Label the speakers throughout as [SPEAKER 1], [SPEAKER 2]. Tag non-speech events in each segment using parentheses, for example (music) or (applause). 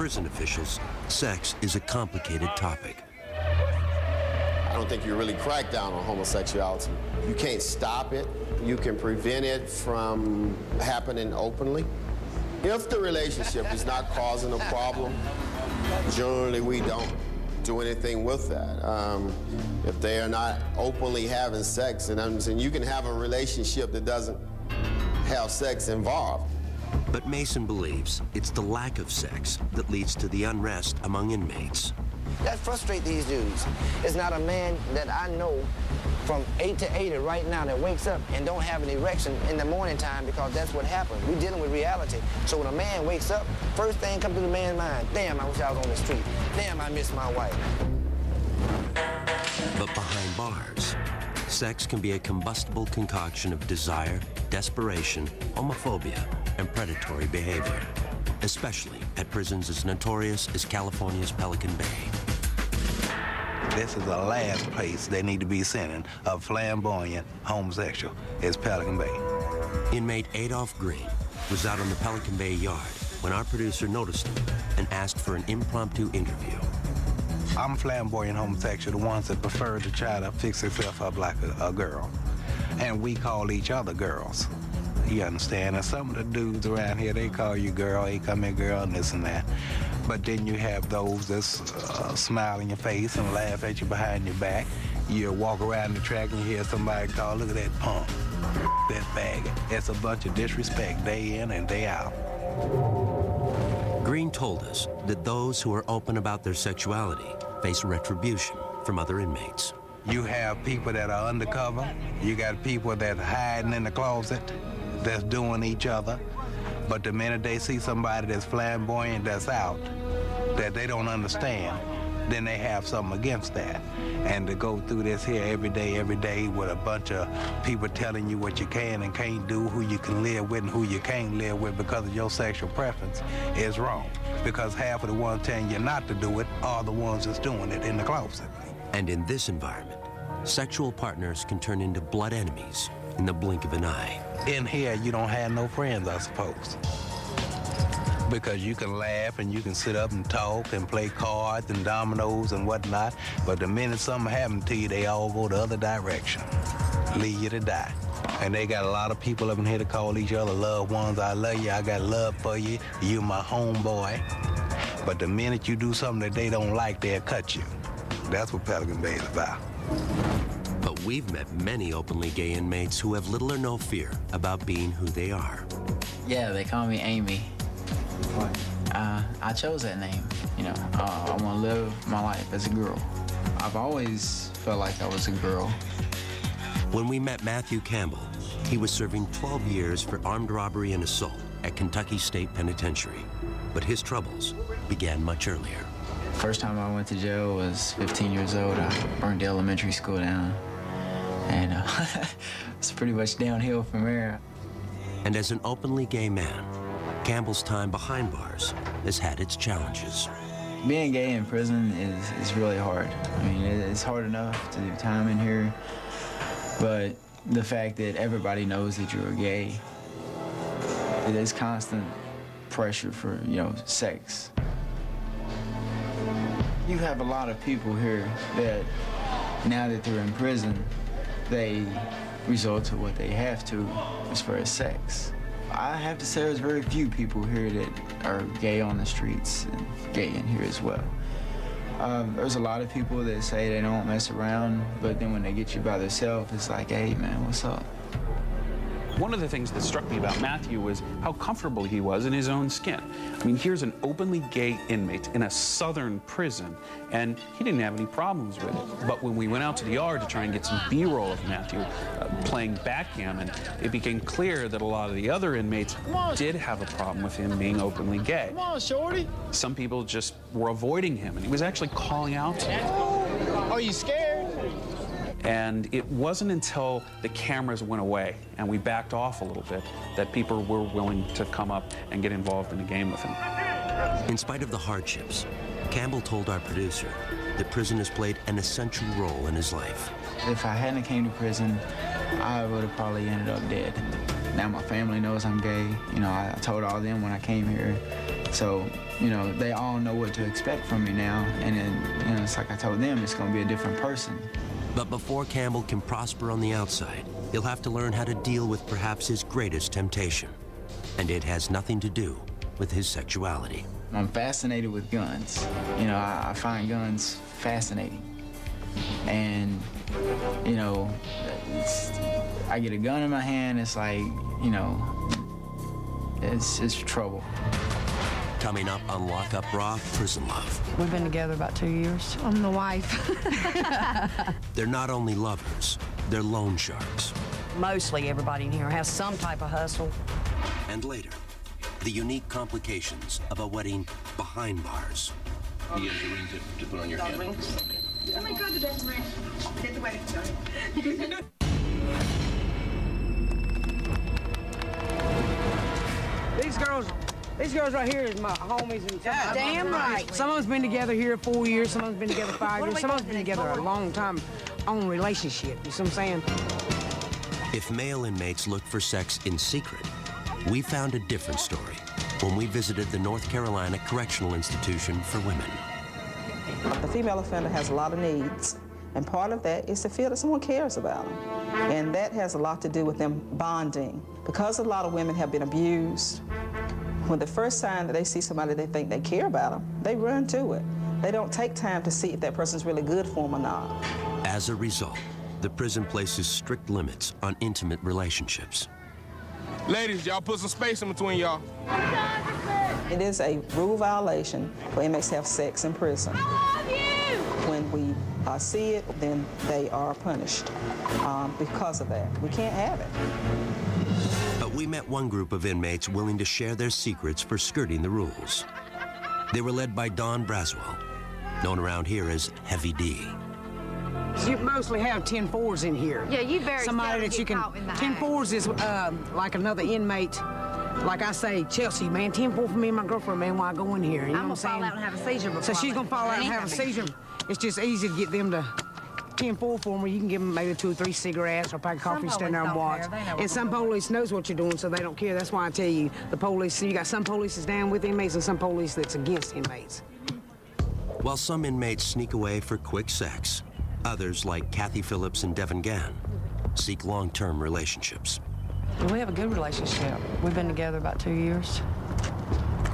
[SPEAKER 1] prison officials, sex is a complicated topic.
[SPEAKER 2] I don't think you really crack down on homosexuality. You can't stop it. You can prevent it from happening openly. If the relationship is not causing a problem, generally we don't do anything with that. Um, if they are not openly having sex, and I'm saying you can have a relationship that doesn't have sex involved.
[SPEAKER 1] But Mason believes it's the lack of sex that leads to the unrest among inmates.
[SPEAKER 3] That frustrates these dudes. It's not a man that I know from 8 to 80 right now that wakes up and don't have an erection in the morning time because that's what happens. We're dealing with reality. So when a man wakes up, first thing comes to the man's mind, damn, I wish I was on the street. Damn, I miss my wife.
[SPEAKER 1] But behind bars, sex can be a combustible concoction of desire, desperation, homophobia, and predatory behavior, especially at prisons as notorious as California's Pelican Bay.
[SPEAKER 4] This is the last place they need to be sending a flamboyant homosexual is Pelican Bay.
[SPEAKER 1] Inmate Adolph Green was out on the Pelican Bay yard when our producer noticed him and asked for an impromptu interview.
[SPEAKER 4] I'm flamboyant homosexual, the ones that prefer to try to fix themselves up like a, a girl. And we call each other girls. You understand? And some of the dudes around here, they call you girl, hey, come here, girl, and this and that. But then you have those that uh, smile in your face and laugh at you behind your back. You walk around the track and you hear somebody call, look at that punk, that faggot. That's a bunch of disrespect day in and day out.
[SPEAKER 1] Green told us that those who are open about their sexuality face retribution from other inmates.
[SPEAKER 4] You have people that are undercover. You got people that are hiding in the closet that's doing each other. But the minute they see somebody that's flamboyant that's out, that they don't understand, then they have something against that. And to go through this here every day, every day with a bunch of people telling you what you can and can't do, who you can live with and who you can't live with because of your sexual preference is wrong. Because half of the ones telling you not to do it are the ones that's doing it in the closet.
[SPEAKER 1] And in this environment, sexual partners can turn into blood enemies in the blink of an eye.
[SPEAKER 4] In here, you don't have no friends, I suppose. Because you can laugh and you can sit up and talk and play cards and dominoes and whatnot, but the minute something happens to you, they all go the other direction, leave you to die. And they got a lot of people up in here to call each other loved ones. I love you, I got love for you, you my homeboy. But the minute you do something that they don't like, they'll cut you. That's what Pelican Bay is about.
[SPEAKER 1] But we've met many openly gay inmates who have little or no fear about being who they are.
[SPEAKER 5] Yeah, they call me Amy. Uh, I chose that name. You know, uh, I want to live my life as a girl. I've always felt like I was a girl.
[SPEAKER 1] When we met Matthew Campbell, he was serving 12 years for armed robbery and assault at Kentucky State Penitentiary. But his troubles began much earlier.
[SPEAKER 5] First time I went to jail was 15 years old. I burned the elementary school down. And uh, (laughs) it's pretty much downhill from there.
[SPEAKER 1] And as an openly gay man, Campbell's time behind bars has had its challenges.
[SPEAKER 5] Being gay in prison is, is really hard. I mean, it's hard enough to do time in here, but the fact that everybody knows that you're gay, is constant pressure for, you know, sex. You have a lot of people here that, now that they're in prison, they resort to what they have to as far as sex. I have to say there's very few people here that are gay on the streets and gay in here as well. Um, there's a lot of people that say they don't mess around, but then when they get you by themselves, it's like, hey, man, what's up?
[SPEAKER 6] One of the things that struck me about Matthew was how comfortable he was in his own skin. I mean, here's an openly gay inmate in a southern prison, and he didn't have any problems with it. But when we went out to the yard to try and get some B-roll of Matthew uh, playing backgammon, it became clear that a lot of the other inmates did have a problem with him being openly gay.
[SPEAKER 7] Come on, shorty.
[SPEAKER 6] Some people just were avoiding him, and he was actually calling out to them.
[SPEAKER 7] Are you scared?
[SPEAKER 6] And it wasn't until the cameras went away and we backed off a little bit that people were willing to come up and get involved in the game with him.
[SPEAKER 1] In spite of the hardships, Campbell told our producer that prison has played an essential role in his life.
[SPEAKER 5] If I hadn't came to prison, I would have probably ended up dead. Now my family knows I'm gay. You know, I told all them when I came here, So, you know, they all know what to expect from me now. And then, you know, it's like I told them, it's going to be a different person.
[SPEAKER 1] But before Campbell can prosper on the outside, he'll have to learn how to deal with perhaps his greatest temptation. And it has nothing to do with his sexuality.
[SPEAKER 5] I'm fascinated with guns. You know, I, I find guns fascinating. And, you know, I get a gun in my hand, it's like, you know, it's, it's trouble.
[SPEAKER 1] Coming up on Lock Up Raw, Prison Love.
[SPEAKER 8] We've been together about two years.
[SPEAKER 9] I'm the wife. (laughs)
[SPEAKER 1] They're not only lovers, they're loan sharks.
[SPEAKER 8] Mostly everybody in here has some type of hustle.
[SPEAKER 1] And later, the unique complications of a wedding behind bars.
[SPEAKER 10] You get a ring to, to put on your hand.
[SPEAKER 11] Oh my god, the best ring. Get the wedding started. (laughs)
[SPEAKER 12] These girls, these girls right here is my homies and
[SPEAKER 8] Yeah, damn right.
[SPEAKER 12] Some of us been together here four years, some of us been together five years, some of us
[SPEAKER 8] doing
[SPEAKER 12] been
[SPEAKER 8] today,
[SPEAKER 12] together a long time on relationship. You see what I'm saying?
[SPEAKER 1] If male inmates look for sex in secret, we found a different story when we visited the North Carolina Correctional Institution for Women.
[SPEAKER 13] The female offender has a lot of needs, and part of that is to feel that someone cares about them. And that has a lot to do with them bonding. Because a lot of women have been abused, when the first time that they see somebody they think they care about them, they run to it. They don't take time to see if that person's really good for them or not.
[SPEAKER 1] As a result, the prison places strict limits on intimate relationships.
[SPEAKER 7] Ladies, y'all put some space in between y'all.
[SPEAKER 13] It is a rule violation for inmates to have sex in prison. When we uh, see it, then they are punished um, because of that. We can't have it.
[SPEAKER 1] But we met one group of inmates willing to share their secrets for skirting the rules. They were led by Don Braswell, known around here as Heavy D.
[SPEAKER 12] You mostly have 10 fours in here.
[SPEAKER 9] Yeah, you very
[SPEAKER 12] Somebody that you can.
[SPEAKER 9] caught
[SPEAKER 12] 10 fours is um, like another inmate. Like I say, Chelsea, man, 10 4 for me and my girlfriend, man, while I go in here. You
[SPEAKER 9] I'm
[SPEAKER 12] what
[SPEAKER 9] gonna
[SPEAKER 12] I'm saying?
[SPEAKER 9] fall out and have a seizure before
[SPEAKER 12] So
[SPEAKER 9] I
[SPEAKER 12] she's gonna fall out and have a
[SPEAKER 9] happening.
[SPEAKER 12] seizure. It's just easy to get them to 10 4 for them, where you can give them maybe two or three cigarettes or a pack of coffee, stand there and watch.
[SPEAKER 9] don't care. They know
[SPEAKER 12] And some
[SPEAKER 9] we're doing.
[SPEAKER 12] police knows what you're doing, so they don't care. That's why I tell you, the police, you got some police that's down with inmates and some police that's against inmates.
[SPEAKER 1] While some inmates sneak away for quick sex, others, like Kathy Phillips and Devin Gann, seek long-term relationships.
[SPEAKER 8] We have a good relationship. We've been together about two years.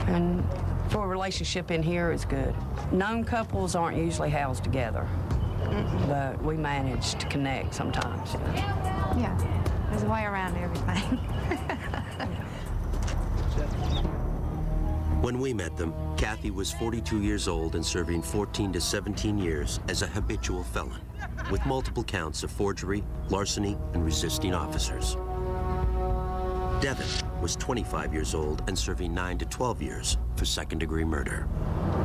[SPEAKER 8] And for a relationship in here, it's good. Known couples aren't usually housed together, but we manage to connect sometimes.
[SPEAKER 9] Yeah, there's a way around everything. (laughs)
[SPEAKER 1] When we met them, Kathy was 42 years old and serving 14 to 17 years as a habitual felon, with multiple counts of forgery, larceny, and resisting officers. Devin was 25 years old and serving 9 to 12 years for second-degree murder.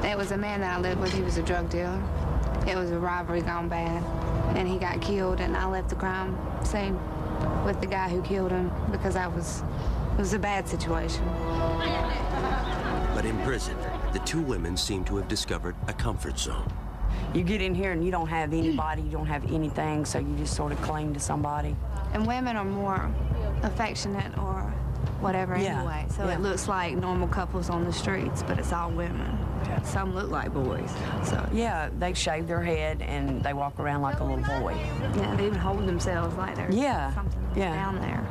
[SPEAKER 14] It was a man that I lived with. He was a drug dealer. It was a robbery gone bad. And he got killed, and I left the crime scene with the guy who killed him because I was, it was a bad situation.
[SPEAKER 1] But in prison, the two women seem to have discovered a comfort zone.
[SPEAKER 8] You get in here and you don't have anybody, you don't have anything, so you just sort of cling to somebody.
[SPEAKER 14] And women are more affectionate or whatever
[SPEAKER 8] Yeah,
[SPEAKER 14] anyway. So
[SPEAKER 8] yeah.
[SPEAKER 14] it looks like normal couples on the streets, but it's all women. Some look like boys. So
[SPEAKER 8] Yeah, they shave their head and they walk around like a little boy.
[SPEAKER 14] yeah, they even hold themselves like there's
[SPEAKER 8] Yeah,
[SPEAKER 14] something
[SPEAKER 8] yeah.
[SPEAKER 14] down there.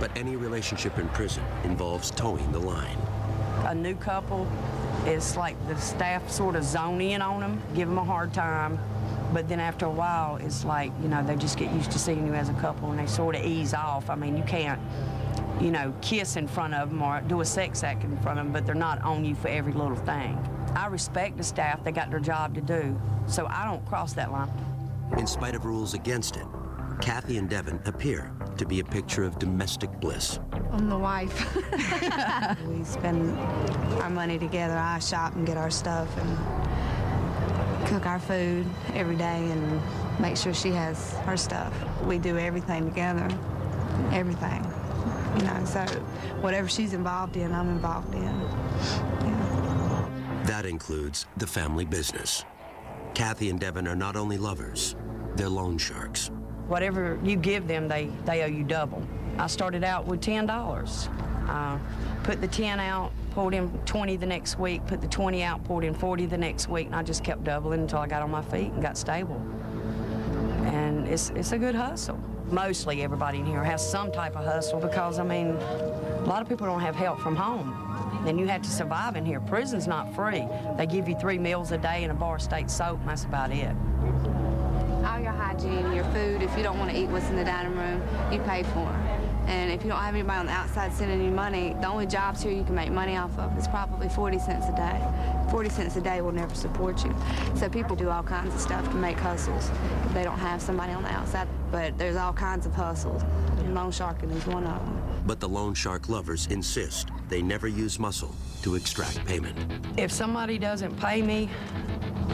[SPEAKER 1] But any relationship in prison involves toeing the line.
[SPEAKER 8] A new couple, it's like the staff sort of zone in on them, give them a hard time, but then after a while, it's like, you know, they just get used to seeing you as a couple and they sort of ease off. I mean, you can't, you know, kiss in front of them or do a sex act in front of them, but they're not on you for every little thing. I respect the staff, they got their job to do, so I don't cross that line.
[SPEAKER 1] In spite of rules against it, Kathy and Devin appear to be a picture of domestic bliss.
[SPEAKER 9] I'm the wife. (laughs)
[SPEAKER 14] We spend our money together. I shop and get our stuff and cook our food every day and make sure she has her stuff. We do everything together, everything. You know, so whatever she's involved in, I'm involved in.
[SPEAKER 1] That includes the family business. Kathy and Devin are not only lovers, they're loan sharks.
[SPEAKER 8] Whatever you give them, they, they owe you double. I started out with $10. Uh, put the 10 out, pulled in 20 the next week, put the 20 out, pulled in 40 the next week, and I just kept doubling until I got on my feet and got stable. And it's, it's a good hustle. Mostly everybody in here has some type of hustle because, I mean, a lot of people don't have help from home. And you have to survive in here. Prison's not free. They give you three meals a day and a bar of state soap, and that's about it.
[SPEAKER 14] All your hygiene, your food, if you don't want to eat what's in the dining room, you pay for it. And if you don't have anybody on the outside sending you money, the only jobs here you can make money off of is probably 40 cents a day. 40 cents a day will never support you. So people do all kinds of stuff to make hustles. if They don't have somebody on the outside, but there's all kinds of hustles. Loan sharking is one of them.
[SPEAKER 1] But the loan shark lovers insist they never use muscle to extract payment.
[SPEAKER 8] If somebody doesn't pay me,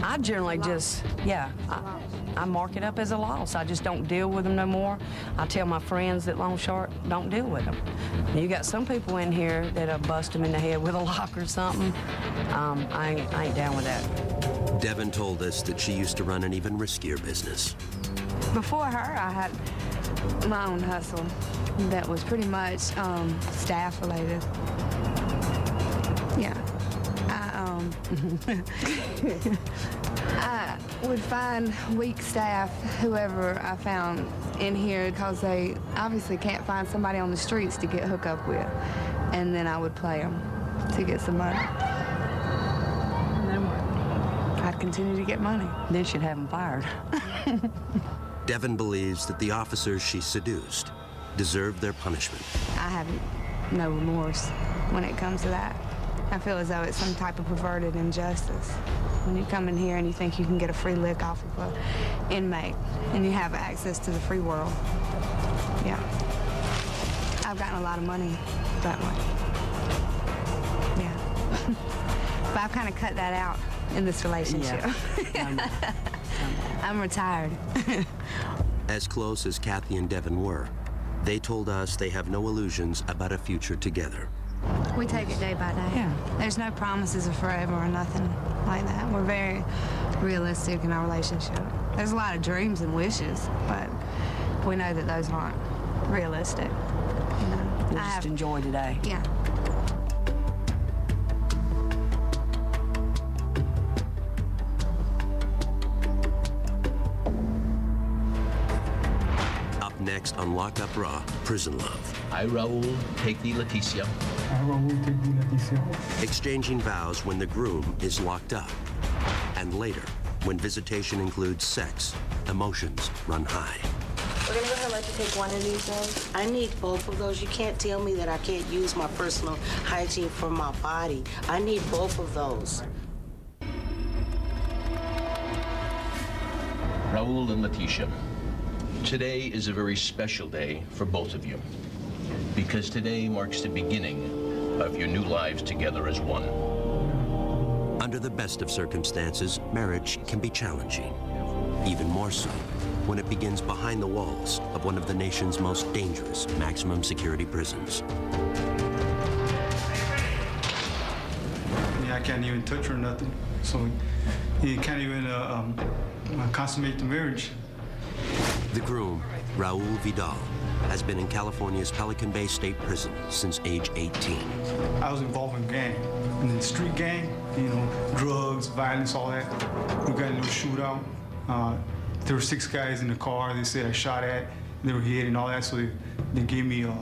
[SPEAKER 8] I generally just, yeah, I, I mark it up as a loss. I just don't deal with them no more. I tell my friends that loan shark don't deal with them. You got some people in here that'll bust them in the head with a (laughs) lock or something. Um, I, ain't, I ain't down with that.
[SPEAKER 1] Devin told us that she used to run an even riskier business.
[SPEAKER 14] Before her, I had my own hustle that was pretty much um, staff related. Yeah. I, um, (laughs) I would find weak staff, whoever I found in here, because they obviously can't find somebody on the streets to get hook up with. And then I would play them to get some money. And then what? I'd continue to get money.
[SPEAKER 8] Then she'd have them fired. (laughs)
[SPEAKER 1] Devin believes that the officers she seduced deserve their punishment.
[SPEAKER 14] I have no remorse when it comes to that. I feel as though it's some type of perverted injustice. When you come in here and you think you can get a free lick off of an inmate and you have access to the free world. Yeah. I've gotten a lot of money that way. Yeah. (laughs) but I've kind of cut that out in this relationship. (laughs) I'm retired. (laughs)
[SPEAKER 1] As close as Kathy and Devin were, they told us they have no illusions about a future together.
[SPEAKER 14] We take it day by day.
[SPEAKER 8] Yeah.
[SPEAKER 14] There's no promises of forever or nothing like that. We're very realistic in our relationship. There's a lot of dreams and wishes, but we know that those aren't realistic. You know,
[SPEAKER 8] We'll
[SPEAKER 14] I
[SPEAKER 8] just
[SPEAKER 14] have-
[SPEAKER 8] enjoy today.
[SPEAKER 14] Yeah.
[SPEAKER 1] Up next on Lock Up Raw, Prison Love.
[SPEAKER 10] I, Raul, take thee, Leticia. I, Raul, take thee, Leticia.
[SPEAKER 1] Exchanging vows when the groom is locked up. And later, when visitation includes sex, emotions run high.
[SPEAKER 15] We're gonna go ahead and let you take one of these things. I need both of those. You can't tell me that I can't use my personal hygiene for my body. I need both of those.
[SPEAKER 10] Raul and Leticia, today is a very special day for both of you because today marks the beginning of your new lives together as one.
[SPEAKER 1] Under the best of circumstances, marriage can be challenging. Even more so when it begins behind the walls of one of the nation's most dangerous maximum security prisons.
[SPEAKER 16] Yeah, I can't even touch her or nothing. So you can't even uh, um, consummate the marriage.
[SPEAKER 1] The groom, Raul Vidal, has been in California's Pelican Bay State Prison since age 18.
[SPEAKER 16] I was involved in gang, in the street gang, you know, drugs, violence, all that. We got into a little shootout. Uh, there were six guys in the car. They said I shot at. They were hit and all that, so they, they gave me uh,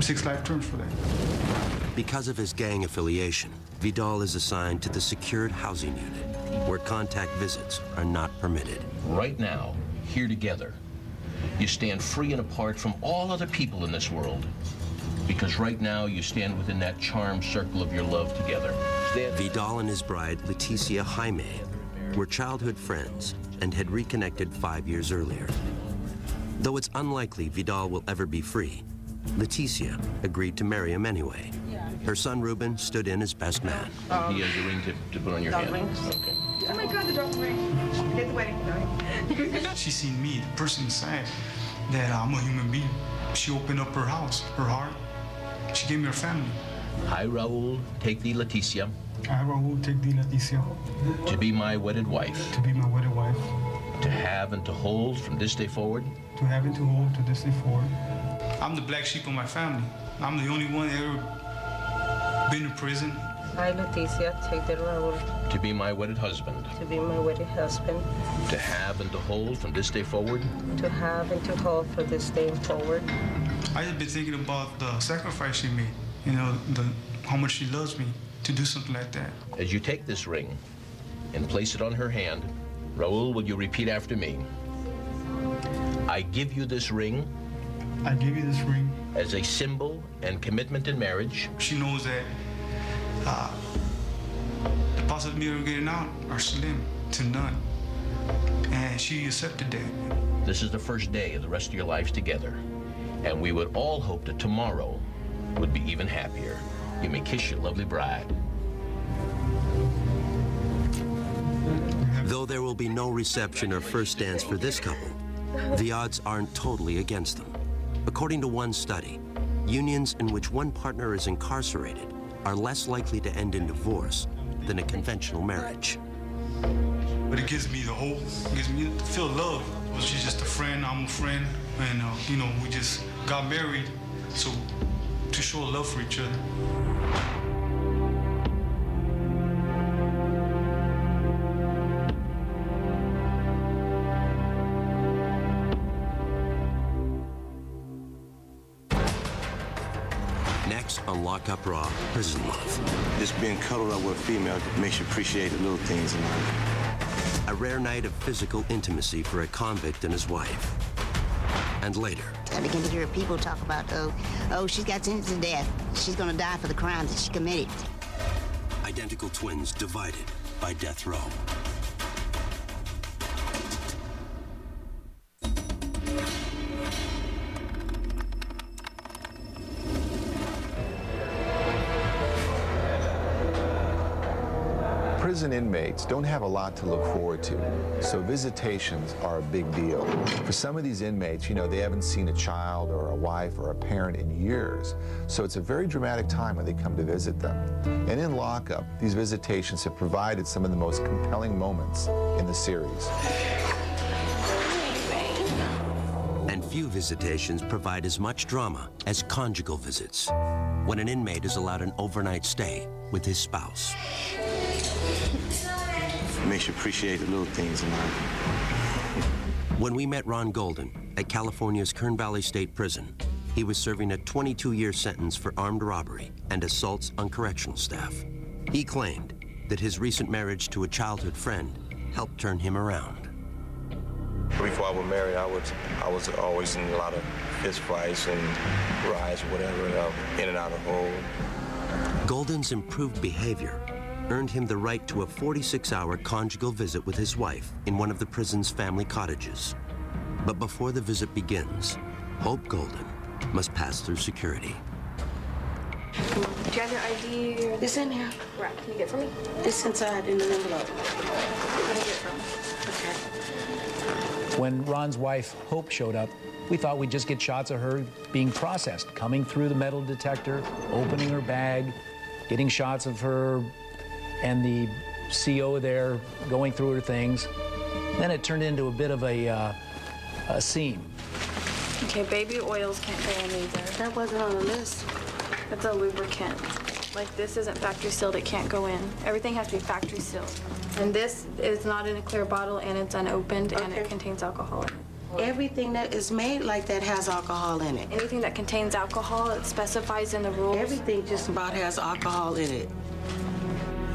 [SPEAKER 16] six life terms for that.
[SPEAKER 1] Because of his gang affiliation, Vidal is assigned to the secured housing unit, where contact visits are not permitted.
[SPEAKER 10] Right now, here together, you stand free and apart from all other people in this world. Because right now, you stand within that charmed circle of your love together.
[SPEAKER 1] Vidal and his bride, Leticia Jaime, were childhood friends and had reconnected five years earlier. Though it's unlikely Vidal will ever be free, Leticia agreed to marry him anyway. Her son Ruben stood in as best man.
[SPEAKER 10] he has a ring to, to put on your hand.
[SPEAKER 11] rings.
[SPEAKER 10] Okay.
[SPEAKER 11] Oh my God, the dog ring. Get the wedding ring. (laughs)
[SPEAKER 16] She seen me, the person inside, that I'm a human being. She opened up her house, her heart. She gave me her family.
[SPEAKER 10] I, Raul, take thee, Leticia,
[SPEAKER 16] I will take the Leticia
[SPEAKER 10] to be my wedded wife,
[SPEAKER 16] to be my wedded wife,
[SPEAKER 10] to have and to hold from this day forward
[SPEAKER 16] to have and to hold to this day forward. I'm the black sheep of my family. I'm the only one that ever been to prison.
[SPEAKER 15] I, Leticia, take the Raul
[SPEAKER 10] To be my wedded husband,
[SPEAKER 15] to be my wedded husband,
[SPEAKER 10] to have and to hold from this day forward,
[SPEAKER 15] to have and to hold for this day forward.
[SPEAKER 16] I have been thinking about the sacrifice she made. You know, the how much she loves me to do something like that.
[SPEAKER 10] as you take this ring and place it on her hand, Raul, will you repeat after me? I give you this ring
[SPEAKER 16] I give you this ring.
[SPEAKER 10] as a symbol and commitment in marriage.
[SPEAKER 16] She knows that uh, the possibility of getting out are slim to none, and she accepted that.
[SPEAKER 10] This is the first day of the rest of your lives together, and we would all hope that tomorrow would be even happier. You may kiss your lovely bride.
[SPEAKER 1] Though there will be no reception or first dance for this couple, the odds aren't totally against them. According to one study, unions in which one partner is incarcerated are less likely to end in divorce than a conventional marriage.
[SPEAKER 16] But it gives me the hope, it gives me to feel love. She's just a friend, I'm a friend, and uh, you know, we just got married, so to show love for each other.
[SPEAKER 1] Next on Lock Up Raw, Prison Love.
[SPEAKER 17] Just being cuddled up with a female makes you appreciate the little things in life.
[SPEAKER 1] A rare night of physical intimacy for a convict and his wife. And later,
[SPEAKER 18] I begin to hear people talk about, oh, oh, she's got sentenced to death. She's going to die for the crimes that she committed.
[SPEAKER 1] identical twins divided by death row.
[SPEAKER 19] Prison inmates don't have a lot to look forward to, so visitations are a big deal. For some of these inmates, you know, they haven't seen a child or a wife or a parent in years, so it's a very dramatic time when they come to visit them. And in lockup, these visitations have provided some of the most compelling moments in the series.
[SPEAKER 1] And few visitations provide as much drama as conjugal visits, when an inmate is allowed an overnight stay with his spouse.
[SPEAKER 17] It makes you appreciate the little things in life.
[SPEAKER 1] When we met Ron Golden at California's Kern Valley State Prison, he was serving a 22-year sentence for armed robbery and assaults on correctional staff. He claimed that his recent marriage to a childhood friend helped turn him around.
[SPEAKER 17] Before I was married, I was I was always in a lot of fist fights and riots, whatever, and, uh, in and out of hole.
[SPEAKER 1] Golden's improved behavior earned him the right to a 46-hour conjugal visit with his wife in one of the prison's family cottages. But before the visit begins, Hope Golden must pass through security.
[SPEAKER 15] Do you have your ID? It's in here. Right. Can you get it for me? It's inside in an envelope. Let me get it from Okay.
[SPEAKER 20] When Ron's wife, Hope, showed up, we thought we'd just get shots of her being processed, coming through the metal detector, opening her bag, getting shots of her and the CO there going through her things. Then it turned into a bit of a, uh, a scene.
[SPEAKER 21] Okay, baby oils can't go in either.
[SPEAKER 15] That wasn't on the list.
[SPEAKER 21] It's a lubricant. Like this isn't factory sealed, it can't go in. Everything has to be factory sealed. And this is not in a clear bottle and it's unopened and it contains alcohol in it.
[SPEAKER 15] Everything that is made like that has alcohol in it.
[SPEAKER 21] Anything that contains alcohol, it specifies in the rules.
[SPEAKER 15] Everything just about has alcohol in it.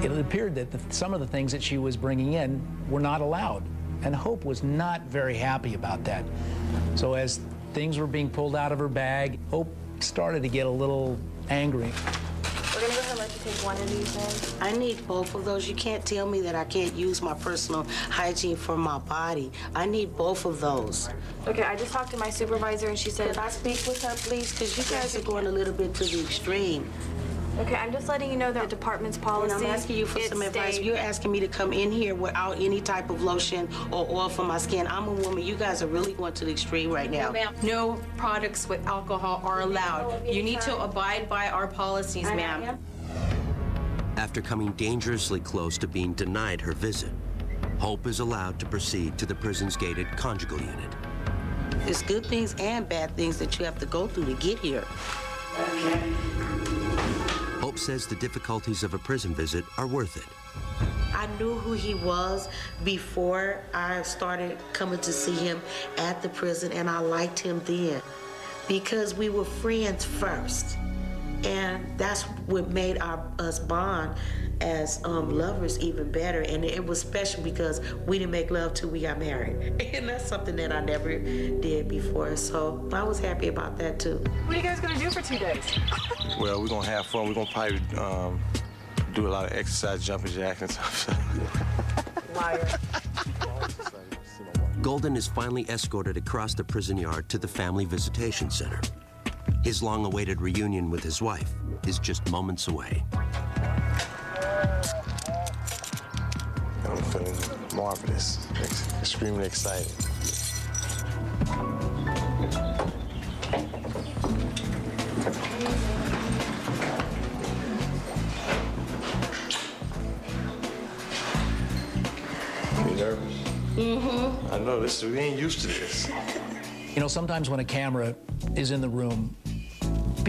[SPEAKER 20] It appeared that the, some of the things that she was bringing in were not allowed. And Hope was not very happy about that. So as things were being pulled out of her bag, Hope started to get a little angry.
[SPEAKER 21] We're gonna go ahead and let you take one of these in.
[SPEAKER 15] I need both of those. You can't tell me that I can't use my personal hygiene for my body. I need both of those.
[SPEAKER 21] Okay, I just talked to my supervisor and she said.
[SPEAKER 15] Can I speak with her, please? Because you guys are going a little bit to the extreme.
[SPEAKER 21] Okay, I'm just letting you know that the department's
[SPEAKER 15] And
[SPEAKER 21] policy.
[SPEAKER 15] I'm asking you for some advice.
[SPEAKER 21] states-
[SPEAKER 15] You're asking me to come in here without any type of lotion or oil for my skin. I'm a woman. You guys are really going to the extreme right now.
[SPEAKER 22] No products with alcohol are allowed. You need to abide by our policies, ma'am.
[SPEAKER 1] After coming dangerously close to being denied her visit, Hope is allowed to proceed to the prison's gated conjugal unit.
[SPEAKER 15] There's good things and bad things that you have to go through to get here.
[SPEAKER 1] Hope says the difficulties of a prison visit are worth it.
[SPEAKER 15] I knew who he was before I started coming to see him at the prison, and I liked him then because we were friends first. And that's what made our us bond as um, lovers even better. And it was special because we didn't make love till we got married. (laughs) And that's something that I never did before. So I was happy about that too.
[SPEAKER 11] What are you guys gonna do for two days? (laughs)
[SPEAKER 17] Well, we're gonna have fun. We're gonna probably um, do a lot of exercise, jumping jacks and stuff. (laughs)
[SPEAKER 12] Liar.
[SPEAKER 1] Golden is finally escorted across the prison yard to the Family Visitation Center. His long awaited reunion with his wife is just moments away.
[SPEAKER 17] I'm feeling marvelous, extremely excited. You nervous?
[SPEAKER 15] Mm-hmm.
[SPEAKER 17] I know this. We ain't used to this.
[SPEAKER 20] You know, sometimes when a camera is in the room,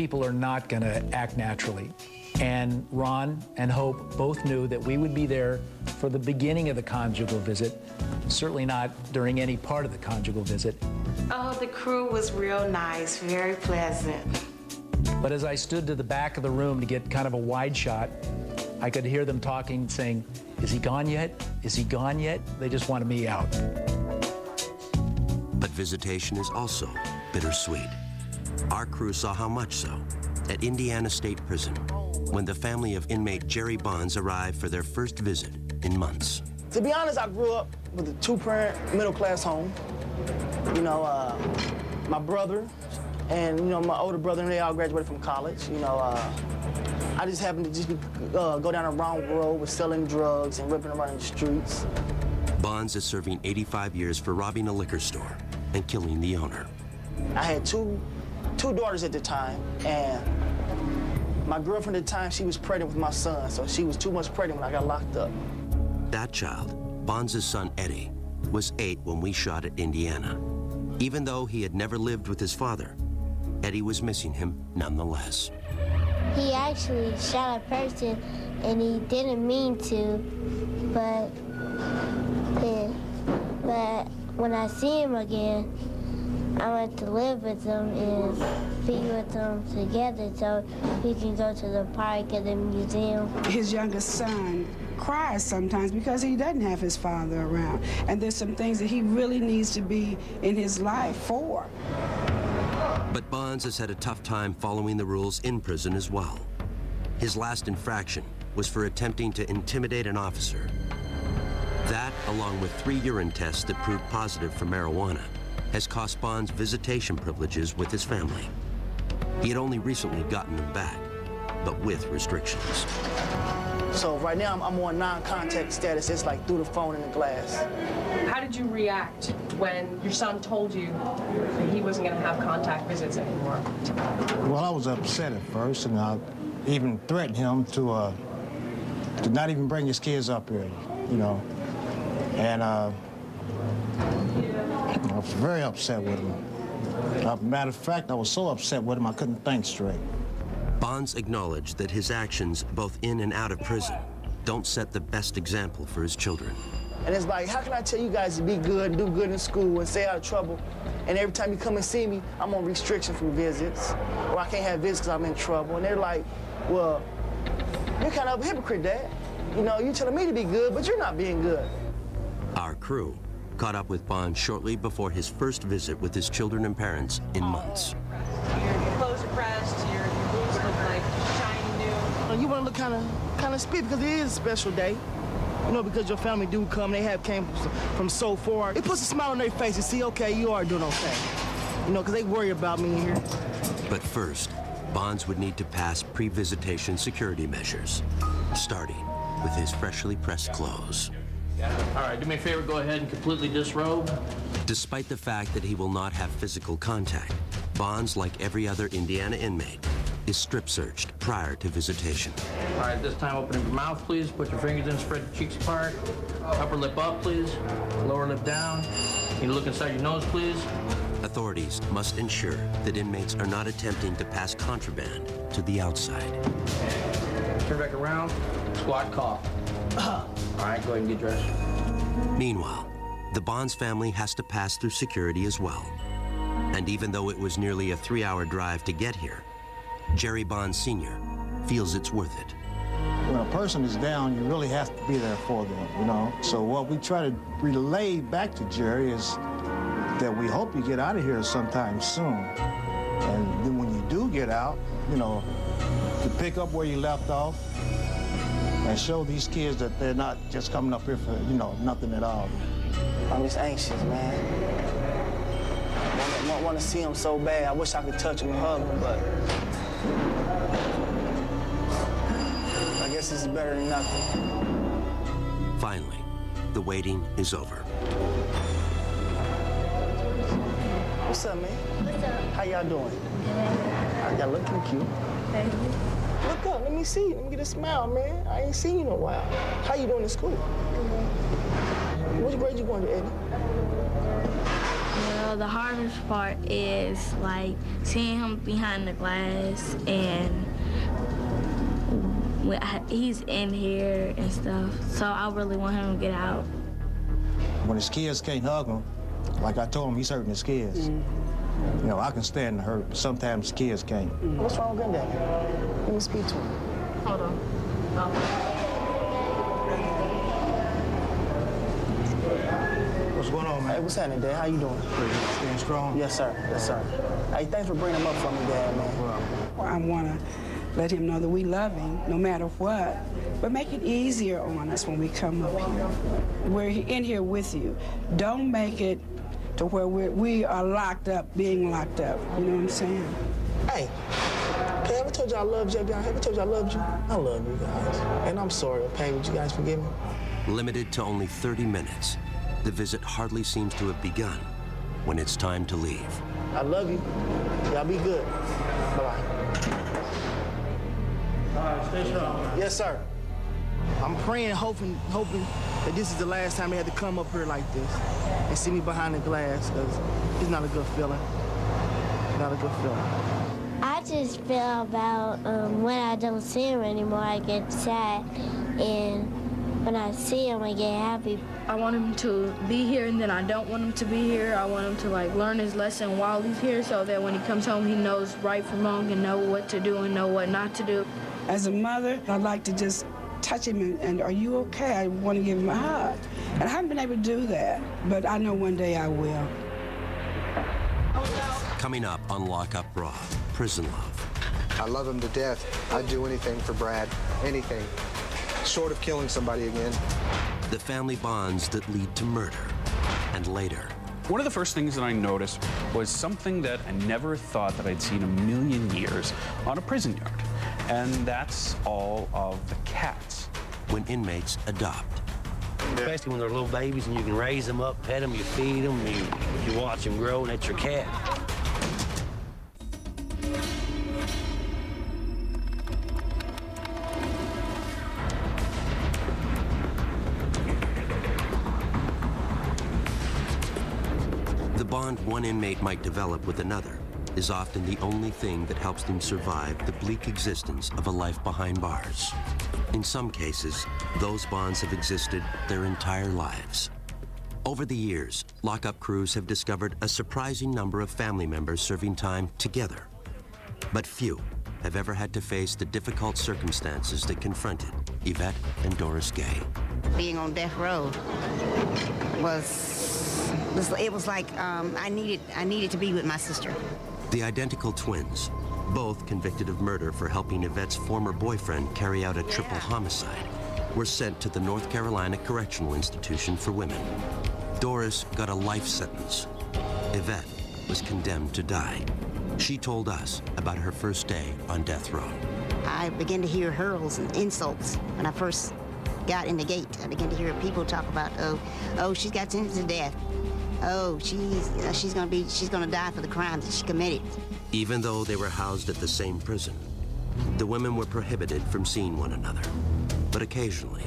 [SPEAKER 20] people are not going to act naturally. And Ron and Hope both knew that we would be there for the beginning of the conjugal visit, certainly not during any part of the conjugal visit.
[SPEAKER 15] Oh, the crew was real nice, very pleasant.
[SPEAKER 20] But as I stood to the back of the room to get kind of a wide shot, I could hear them talking, saying, Is he gone yet? Is he gone yet? They just wanted me out.
[SPEAKER 1] But visitation is also bittersweet. Our crew saw how much so at Indiana State Prison when the family of inmate Jerry Bonds arrived for their first visit in months.
[SPEAKER 23] To be honest, I grew up with a two-parent, middle-class home. You know, uh, my brother and, you know, my older brother, and they all graduated from college. You know, uh, I just happened to just be, uh, go down the wrong road with selling drugs and ripping around the streets.
[SPEAKER 1] Bonds is serving 85 years for robbing a liquor store and killing the owner.
[SPEAKER 23] I had two, two daughters at the time, and my girlfriend at the time, she was pregnant with my son, so she was too much pregnant when I got locked up.
[SPEAKER 1] That child, Bonds' son Eddie, was eight when we shot at Indiana. Even though he had never lived with his father, Eddie was missing him nonetheless.
[SPEAKER 24] He actually shot a person and he didn't mean to, but yeah, but when I see him again, I want to live with them and be with them together so we can go to the park and the museum.
[SPEAKER 12] His youngest son cries sometimes because he doesn't have his father around. And there's some things that he really needs to be in his life for.
[SPEAKER 1] But Bonds has had a tough time following the rules in prison as well. His last infraction was for attempting to intimidate an officer. That, along with three urine tests that proved positive for marijuana, has cost Bonds visitation privileges with his family. He had only recently gotten them back, but with restrictions.
[SPEAKER 23] So right now I'm, I'm on non-contact status. It's like through the phone and the glass.
[SPEAKER 25] How did you react when your son told you that he wasn't going to have contact visits anymore?
[SPEAKER 26] Well, I was upset at first, and I even threatened him to uh, to not even bring his kids up here, you know. And uh, I was very upset with him. Uh, matter of fact, I was so upset with him I couldn't think straight.
[SPEAKER 1] Bonds acknowledged that his actions, both in and out of prison, don't set the best example for his children.
[SPEAKER 23] And it's like, how can I tell you guys to be good and do good in school and stay out of trouble? And every time you come and see me, I'm on restriction from visits, or I can't have visits because I'm in trouble. And they're like, well, you're kind of a hypocrite, Dad. You know, you're telling me to be good, but you're not being good.
[SPEAKER 1] Our crew caught up with Bonds shortly before his first visit with his children and parents in months.
[SPEAKER 25] Your clothes are pressed, your, your boots look like shiny new.
[SPEAKER 23] Uh, You want to look kind of kind of spit because it is a special day. You know, because your family do come, they have came from, from so far. It puts a smile on their face and see, okay, you are doing okay. You know, because they worry about me here.
[SPEAKER 1] But first, Bonds would need to pass pre-visitation security measures, starting with his freshly pressed clothes.
[SPEAKER 27] All right, do me a favor, go ahead and completely disrobe.
[SPEAKER 1] Despite the fact that he will not have physical contact, Bonds, like every other Indiana inmate, is strip searched prior to visitation.
[SPEAKER 27] All right, this time open your mouth, please. Put your fingers in, spread your cheeks apart. Upper lip up, please. Lower lip down. You look inside your nose, please.
[SPEAKER 1] Authorities must ensure that inmates are not attempting to pass contraband to the outside.
[SPEAKER 27] Turn back around, squat cough. (clears throat) All right, go ahead and get dressed.
[SPEAKER 1] Meanwhile, the Bonds family has to pass through security as well. And even though it was nearly a three hour drive to get here, Jerry Bonds Sr. feels it's worth it.
[SPEAKER 26] When a person is down, you really have to be there for them, you know? So what we try to relay back to Jerry is that we hope you get out of here sometime soon. And then when you do get out, you know, to pick up where you left off and show these kids that they're not just coming up here for, you know, nothing at all.
[SPEAKER 23] I'm just anxious, man. I want to see him so bad. I wish I could touch him and hug him, but I guess this is better than nothing.
[SPEAKER 1] Finally, the waiting is over.
[SPEAKER 23] What's up, man?
[SPEAKER 24] What's up?
[SPEAKER 23] How y'all doing? I got looking cute.
[SPEAKER 24] Thank you.
[SPEAKER 23] Look up, let me see you. Let me get a smile, man. I ain't seen you in a while. How you doing in school? Mm-hmm. Which grade you going to, Eddie?
[SPEAKER 24] Well, the hardest part is like seeing him behind the glass and he's in here and stuff. So I really want him to get out.
[SPEAKER 26] When his kids can't hug him, like I told him, he's hurting his kids. Mm-hmm. You know, I can stand the hurt, but sometimes kids can't.
[SPEAKER 23] What's wrong with Granddaddy? Let me speak to him.
[SPEAKER 24] Hold on.
[SPEAKER 26] What's going on, man?
[SPEAKER 23] Hey, what's happening, Dad? How you doing? Pretty.
[SPEAKER 26] Staying strong?
[SPEAKER 23] Yes, sir. Yes, sir. Hey, thanks for bringing him up for me, Dad, man.
[SPEAKER 12] Well, I want to let him know that we love him no matter what, but make it easier on us when we come up here. We're in here with you. Don't make it to where we're, we are locked up, being locked up. You know what I'm saying?
[SPEAKER 23] Hey, okay, I ever told you I loved you? Have I ever told you I loved you? I love you guys. And I'm sorry, okay? Would you guys forgive me?
[SPEAKER 1] Limited to only 30 minutes, the visit hardly seems to have begun when it's time to leave.
[SPEAKER 23] I love you. Y'all be good. Bye-bye.
[SPEAKER 27] All right, stay strong.
[SPEAKER 23] Yes, sir. I'm praying, hoping, hoping that this is the last time they had to come up here like this and see me behind the glass, because it's not a good feeling. Not a good feeling.
[SPEAKER 24] I just feel about um, when I don't see him anymore, I get sad, and when I see him, I get happy.
[SPEAKER 21] I want him to be here, and then I don't want him to be here. I want him to like learn his lesson while he's here, so that when he comes home, he knows right from wrong and know what to do and know what not to do.
[SPEAKER 12] As a mother, I'd like to just touch him and, and are you okay? I want to give him a hug. And I haven't been able to do that, but I know one day I will.
[SPEAKER 1] Coming up on Lockup Raw, Prison Love.
[SPEAKER 28] I love him to death. I'd do anything for Brad. Anything. Short of killing somebody again.
[SPEAKER 1] The family bonds that lead to murder. And later,
[SPEAKER 29] One of the first things that I noticed was something that I never thought that I'd seen a million years on a prison yard. And that's all of the cats.
[SPEAKER 1] when inmates adopt.
[SPEAKER 30] Especially when they're little babies and you can raise them up, pet them, you feed them, you, you watch them grow, and that's your cat.
[SPEAKER 1] The bond one inmate might develop with another is often the only thing that helps them survive the bleak existence of a life behind bars. In some cases, those bonds have existed their entire lives. Over the years, lockup crews have discovered a surprising number of family members serving time together. But few have ever had to face the difficult circumstances that confronted Yvette and Doris Gay.
[SPEAKER 18] Being on death row was, was it was like um, I needed I needed to be with my sister.
[SPEAKER 1] The identical twins, both convicted of murder for helping Yvette's former boyfriend carry out a triple homicide, were sent to the North Carolina Correctional Institution for Women. Doris got a life sentence. Yvette was condemned to die. She told us about her first day on death row.
[SPEAKER 18] I began to hear hurls and insults when I first got in the gate. I began to hear people talk about, oh, oh, she's got sentenced to death. Oh, she's uh, she's gonna be she's gonna die for the crimes that she committed.
[SPEAKER 1] Even though they were housed at the same prison, the women were prohibited from seeing one another. But occasionally,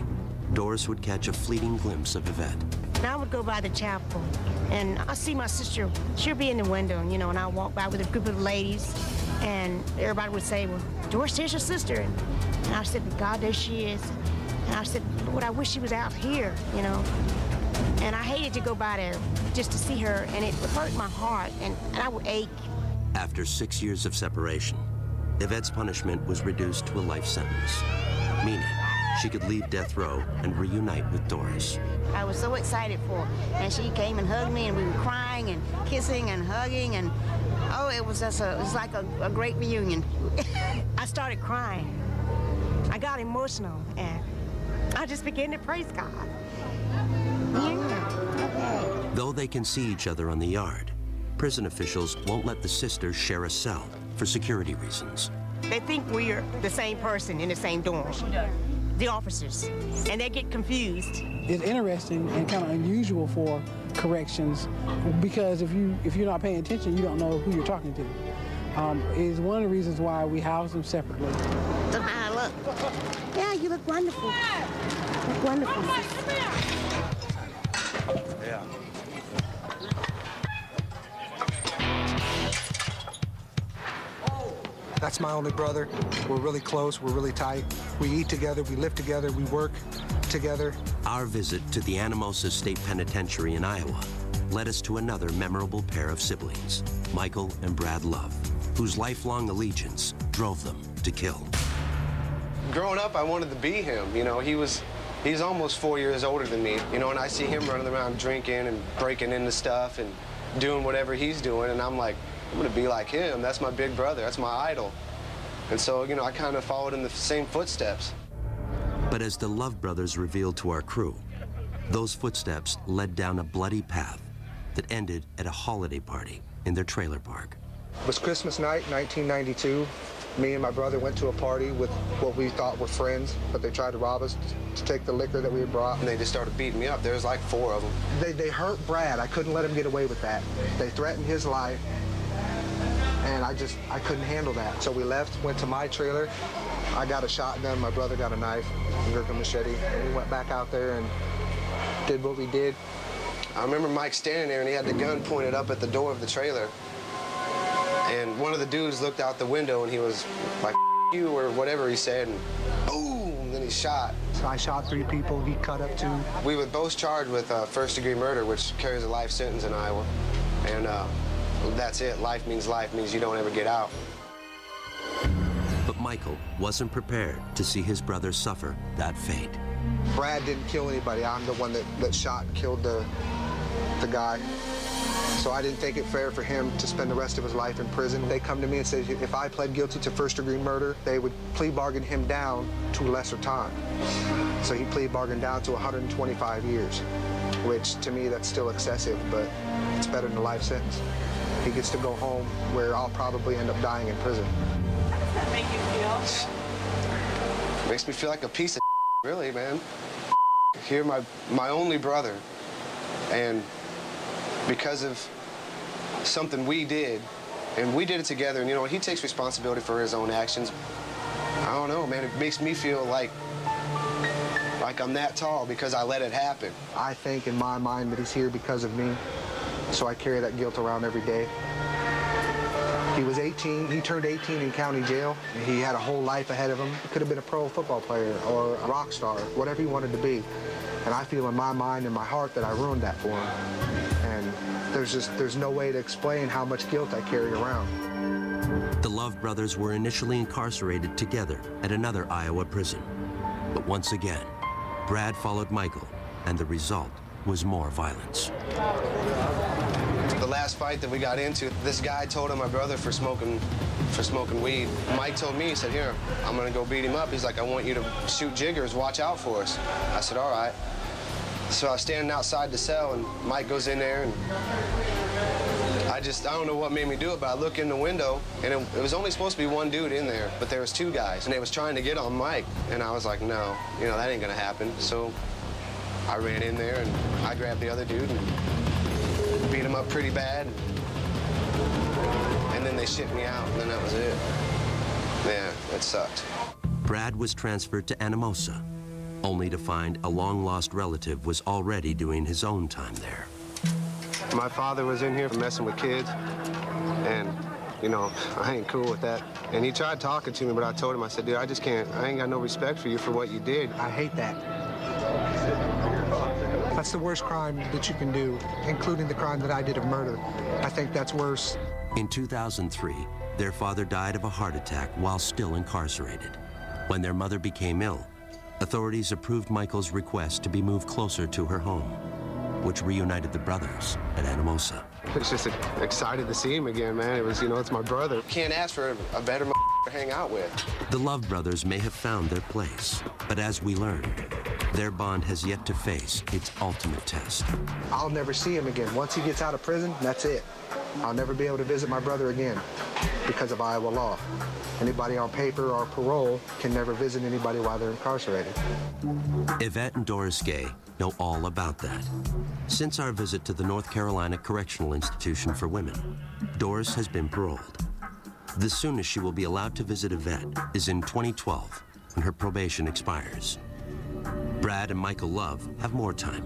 [SPEAKER 1] Doris would catch a fleeting glimpse of Yvette.
[SPEAKER 18] And I would go by the chapel, and I see my sister. She'll be in the window, you know, and I walk by with a group of ladies, and everybody would say, "Well, Doris, there's your sister." And, and I said, "God, there she is." And I said, "Lord, I wish she was out here," you know. And I hated to go by there just to see her, and it hurt my heart, and, and I would ache.
[SPEAKER 1] After six years of separation, Yvette's punishment was reduced to a life sentence, meaning she could leave death row and reunite with Doris.
[SPEAKER 18] I was so excited for her. And she came and hugged me, and we were crying and kissing and hugging, and oh, it was just a, it was like a, a great reunion. (laughs) I started crying. I got emotional, and I just began to praise God. Yeah.
[SPEAKER 1] Though they can see each other on the yard, prison officials won't let the sisters share a cell for security reasons.
[SPEAKER 18] They think we're the same person in the same dorm. The officers. And they get confused.
[SPEAKER 31] It's interesting and kind of unusual for corrections because if you if you're not paying attention, you don't know who you're talking to. Um, is one of the reasons why we house them separately.
[SPEAKER 18] Look how I look. Yeah, you look wonderful. Look wonderful.
[SPEAKER 28] Yeah. That's my only brother. We're really close. We're really tight. We eat together. We live together. We work together.
[SPEAKER 1] Our visit to the Anamosa State Penitentiary in Iowa led us to another memorable pair of siblings, Michael and Brad Love, whose lifelong allegiance drove them to kill.
[SPEAKER 32] Growing up, I wanted to be him. You know, he was, he's almost four years older than me. You know, and I see him running around drinking and breaking into stuff and doing whatever he's doing, and I'm like, I'm gonna be like him. That's my big brother. That's my idol. And so, you know, I kind of followed in the same footsteps.
[SPEAKER 1] But as the Love brothers revealed to our crew, those footsteps led down a bloody path that ended at a holiday party in their trailer park.
[SPEAKER 28] It was Christmas night, 1992. Me and my brother went to a party with what we thought were friends, but they tried to rob us to take the liquor that we had brought.
[SPEAKER 32] And they just started beating me up. There was like four of them.
[SPEAKER 28] They, they hurt Brad. I couldn't let him get away with that. They threatened his life, and I just, I couldn't handle that. So we left, went to my trailer. I got a shotgun, my brother got a knife, and Gurkha machete, and we went back out there and did what we did.
[SPEAKER 32] I remember Mike standing there and he had the gun pointed up at the door of the trailer. And one of the dudes looked out the window and he was like, you or whatever he said, and boom, then he shot.
[SPEAKER 28] So I shot three people, he cut up two.
[SPEAKER 32] We were both charged with uh, first degree murder, which carries a life sentence in Iowa. And uh, that's it. Life means life, means you don't ever get out.
[SPEAKER 1] But Michael wasn't prepared to see his brother suffer that fate.
[SPEAKER 28] Brad didn't kill anybody. I'm the one that, that shot and killed the, the guy. So I didn't think it fair for him to spend the rest of his life in prison. They come to me and say if I pled guilty to first degree murder, they would plea bargain him down to lesser time. So he plea bargained down to 125 years, which to me that's still excessive, but it's better than a life sentence. He gets to go home where I'll probably end up dying in prison.
[SPEAKER 11] How Does that make you feel?
[SPEAKER 32] Makes me feel like a piece of (laughs) really, man. Here, my my only brother, and because of something we did, and we did it together, and you know, he takes responsibility for his own actions. I don't know, man. It makes me feel like like I'm that tall because I let it happen.
[SPEAKER 28] I think in my mind that he's here because of me, so I carry that guilt around every day. He was 18, he turned 18 in county jail. He had a whole life ahead of him. He could have been a pro football player or a rock star, whatever he wanted to be. And I feel in my mind and my heart that I ruined that for him. And there's just, there's no way to explain how much guilt I carry around.
[SPEAKER 1] The Love brothers were initially incarcerated together at another Iowa prison. But once again, Brad followed Michael, and the result was more violence.
[SPEAKER 32] The last fight that we got into, this guy told on my brother for smoking, for smoking weed. Mike told me, he said, here, I'm gonna go beat him up. He's like, I want you to shoot jiggers, watch out for us. I said, all right. So I was standing outside the cell and Mike goes in there and I just, I don't know what made me do it, but I look in the window and it, it was only supposed to be one dude in there, but there was two guys and they was trying to get on Mike. And I was like, no, you know, that ain't gonna happen. So I ran in there and I grabbed the other dude and beat him up pretty bad. And then they shipped me out, and then that was it. Yeah, it sucked.
[SPEAKER 1] Brad was transferred to Anamosa, only to find a long-lost relative was already doing his own time there.
[SPEAKER 32] My father was in here messing with kids, and, you know, I ain't cool with that. And he tried talking to me, but I told him, I said, dude, I just can't, I ain't got no respect for you for what you did.
[SPEAKER 28] I hate that. That's the worst crime that you can do, including the crime that I did of murder. I think that's worse.
[SPEAKER 1] In 2003, their father died of a heart attack while still incarcerated. When their mother became ill, authorities approved Michael's request to be moved closer to her home, which reunited the brothers at Anamosa.
[SPEAKER 32] It's just excited to see him again, man. It was, you know, it's my brother. Can't ask for a better (laughs) to hang out with.
[SPEAKER 1] The Love brothers may have found their place, but as we learned, their bond has yet to face its ultimate test.
[SPEAKER 28] I'll never see him again. Once he gets out of prison, that's it. I'll never be able to visit my brother again because of Iowa law. Anybody on paper or parole can never visit anybody while they're incarcerated.
[SPEAKER 1] Yvette and Doris Gay know all about that. Since our visit to the North Carolina Correctional Institution for Women, Doris has been paroled. The soonest she will be allowed to visit Yvette is in 2012, when her probation expires. Brad and Michael Love have more time.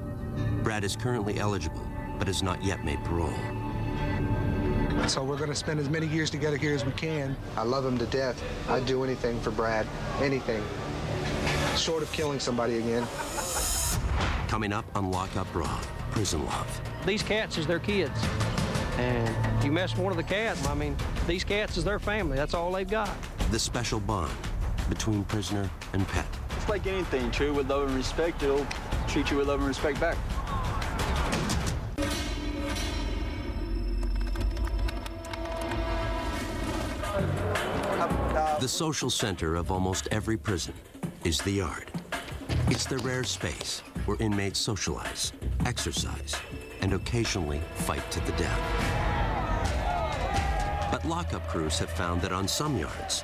[SPEAKER 1] Brad is currently eligible, but has not yet made parole.
[SPEAKER 28] So we're going to spend as many years together here as we can.
[SPEAKER 32] I love him to death. I'd do anything for Brad. Anything. Short of killing somebody again.
[SPEAKER 1] Coming up on Lockup Raw, Prison Love.
[SPEAKER 33] These cats is their kids. And you mess with one of the cats, I mean, these cats is their family. That's all they've got.
[SPEAKER 1] The special bond between prisoner and pet.
[SPEAKER 34] Like anything, true with love and respect, it'll treat you with love and respect back.
[SPEAKER 1] The social center of almost every prison is the yard. It's the rare space where inmates socialize, exercise, and occasionally fight to the death. But lockup crews have found that on some yards,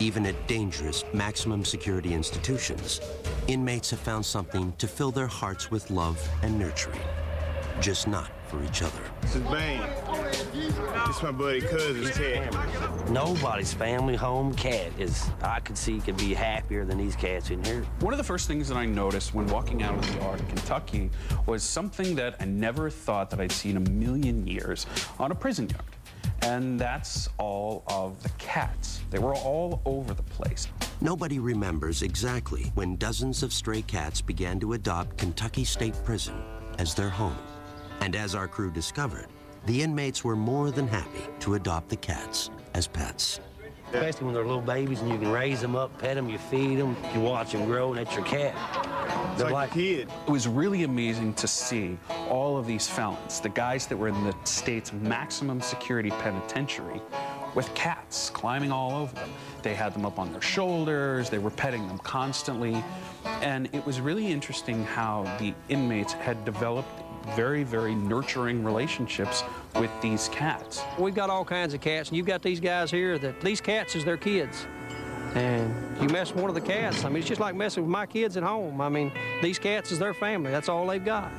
[SPEAKER 1] even at dangerous maximum security institutions, inmates have found something to fill their hearts with love and nurturing, just not for each other.
[SPEAKER 35] This is Bane. This is my buddy cousin, Ted.
[SPEAKER 30] Nobody's family home cat is, I could see, could be happier than these cats in here.
[SPEAKER 29] One of the first things that I noticed when walking out of the yard in Kentucky was something that I never thought that I'd seen a million years on a prison yard. And that's all of the cats. They were all over the place.
[SPEAKER 1] Nobody remembers exactly when dozens of stray cats began to adopt Kentucky State Prison as their home. And as our crew discovered, the inmates were more than happy to adopt the cats as pets.
[SPEAKER 30] Especially when they're little babies and you can raise them up, pet them, you feed them, you watch them grow, and that's your cat.
[SPEAKER 29] They're like, a kid. It was really amazing to see all of these felons, the guys that were in the state's maximum security penitentiary, with cats climbing all over them. They had them up on their shoulders, they were petting them constantly. And it was really interesting how the inmates had developed very, very nurturing relationships with these cats.
[SPEAKER 33] We've got all kinds of cats, and you've got these guys here that these cats is their kids. And you mess with one of the cats, I mean, it's just like messing with my kids at home. I mean, these cats is their family. That's all they've got.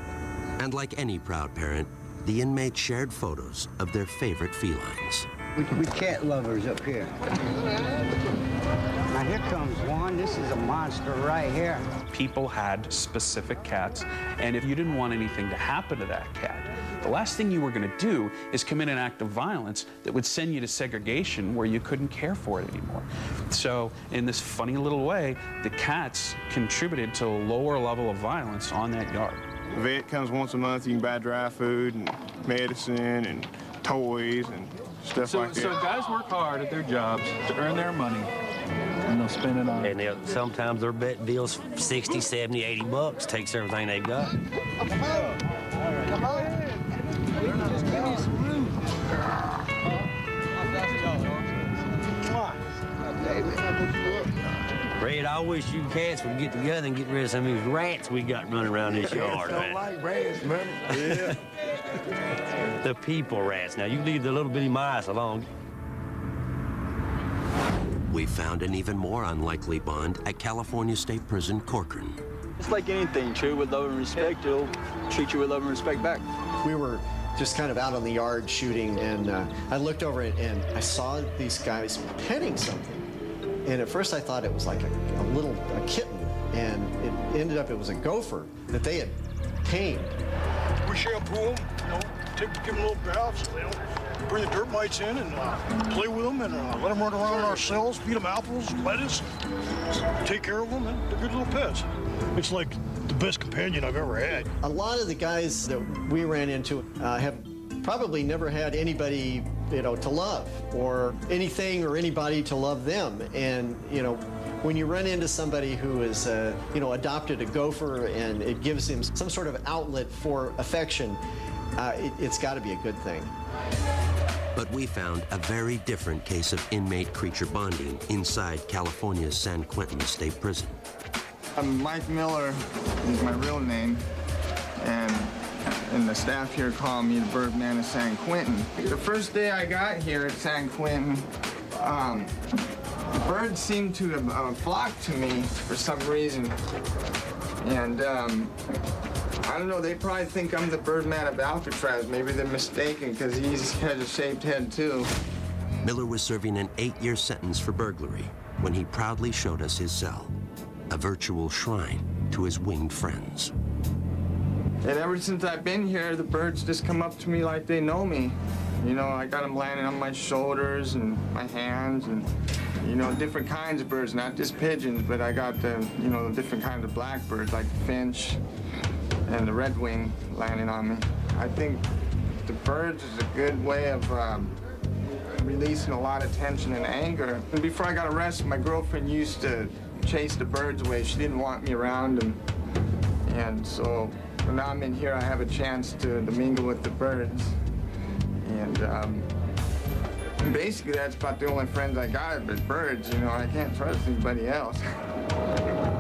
[SPEAKER 1] And like any proud parent, the inmates shared photos of their favorite felines.
[SPEAKER 36] We, we cat lovers up here. Now here comes one. This is a monster right here.
[SPEAKER 29] People had specific cats, and if you didn't want anything to happen to that cat, the last thing you were going to do is commit an act of violence that would send you to segregation where you couldn't care for it anymore. So, in this funny little way, the cats contributed to a lower level of violence on that yard.
[SPEAKER 35] The vet comes once a month. You can buy dry food and medicine and toys and stuff
[SPEAKER 37] so,
[SPEAKER 35] like that.
[SPEAKER 37] So guys work hard at their jobs to earn their money, and they'll spend it on.
[SPEAKER 30] And they'll, sometimes their bet deals 60, 70, 80 bucks, takes everything they've got.
[SPEAKER 36] Come on. Just give me some room.
[SPEAKER 30] Red, I wish you cats would get together and get rid of some of these rats we got running around this yard,
[SPEAKER 36] I
[SPEAKER 30] don't
[SPEAKER 36] like rats, man. (laughs)
[SPEAKER 30] Yeah. (laughs) the people rats. Now, you leave the little bitty mice alone.
[SPEAKER 1] We found an even more unlikely bond at California State Prison, Corcoran.
[SPEAKER 34] It's like anything, true with love and respect, it'll treat you with love and respect back.
[SPEAKER 38] We were just kind of out on the yard shooting, and uh, I looked over it and I saw these guys petting something. And at first I thought it was like a, a little a kitten, and it ended up it was a gopher that they had tamed.
[SPEAKER 39] We shampoo them, you know, take, give them little baths, you know, bring the dirt mites in and uh, play with them and uh, let them run around in our cells, feed them apples, lettuce, take care of them, and they're good little pets. It's like the best companion I've ever had.
[SPEAKER 38] A lot of the guys that we ran into uh, have probably never had anybody, you know, to love or anything or anybody to love them. And, you know, when you run into somebody who is, uh, you know, adopted a gopher and it gives him some sort of outlet for affection, uh, it, it's got to be a good thing.
[SPEAKER 1] But we found a very different case of inmate creature bonding inside California's San Quentin State Prison.
[SPEAKER 35] I'm Mike Miller is my real name, and and the staff here call me the Birdman of San Quentin. The first day I got here at San Quentin, um, birds seemed to have uh, flocked to me for some reason, and um, I don't know. They probably think I'm the Birdman of Alcatraz. Maybe they're mistaken because he (laughs) has a shaved head too.
[SPEAKER 1] Miller was serving an eight-year sentence for burglary when he proudly showed us his cell, a virtual shrine to his winged friends.
[SPEAKER 35] And ever since I've been here, the birds just come up to me like they know me. You know, I got them landing on my shoulders and my hands and, you know, different kinds of birds, not just pigeons, but I got the, you know, the different kinds of blackbirds like the finch and the Red Wing landing on me. I think the birds is a good way of um, releasing a lot of tension and anger. And before I got arrested, my girlfriend used to chase the birds away. She didn't want me around them. And so now I'm in here, I have a chance to, to mingle with the birds. And um, basically, that's about the only friends I got, but birds, you know, I can't trust anybody else. (laughs)